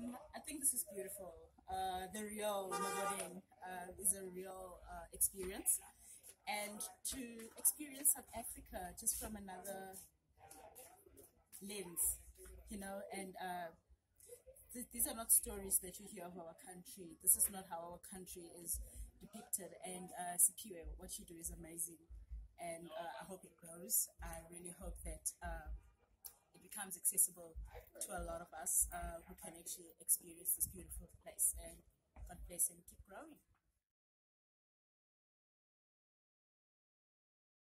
Um, I think this is beautiful. Uh, the real Maboneng uh, is a real uh, experience. And to experience South Africa just from another lens, you know, and uh, th- these are not stories that you hear of our country. This is not how our country is depicted. And uh, Siphiwe, what you do is amazing. And uh, I hope it grows. I really hope that uh, becomes accessible to a lot of us uh, who can actually experience this beautiful place. And God bless and keep growing.